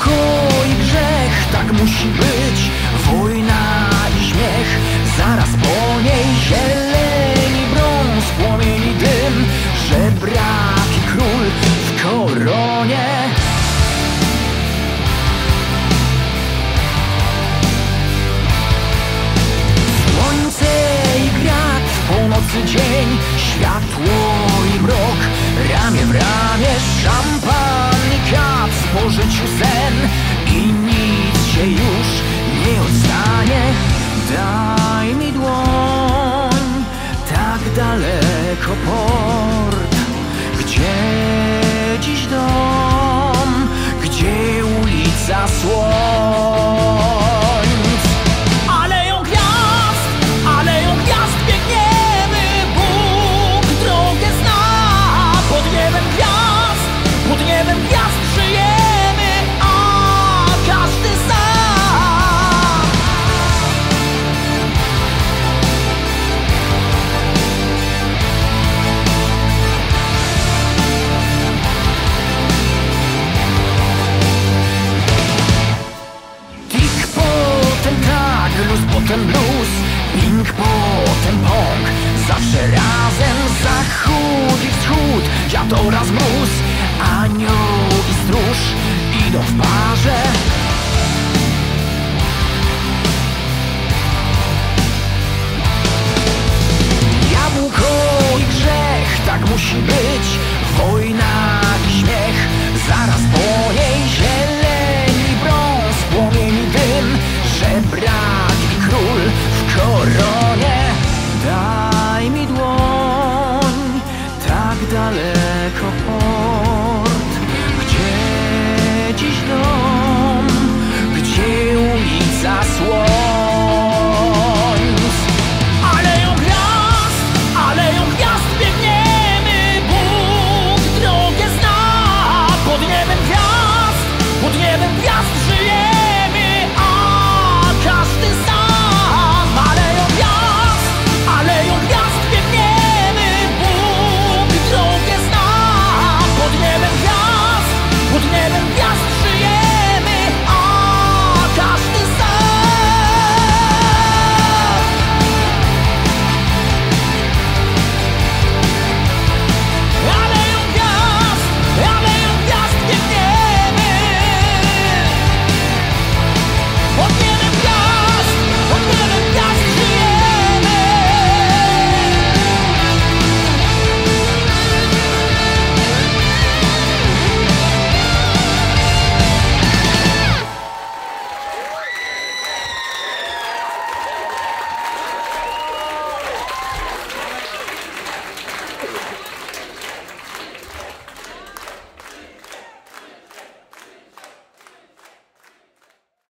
Jabłko i grzech, tak musi być. Wojna i śmiech, zaraz po niej Zieleni brąz, płomieni dym. Żebrak i król w koronie. Słońce i grat, w północy dzień Światło i mrok, ramię w ramię Szampan i kac, po życiu sen daleko port. Gdzie dziś dom, gdzie ulica słońc potem blues Ping potem pong Zawsze razem zachód i wschód Dziad oraz mróz Anioł i stróż Idą w parze. Jabłko i grzech Tak musi być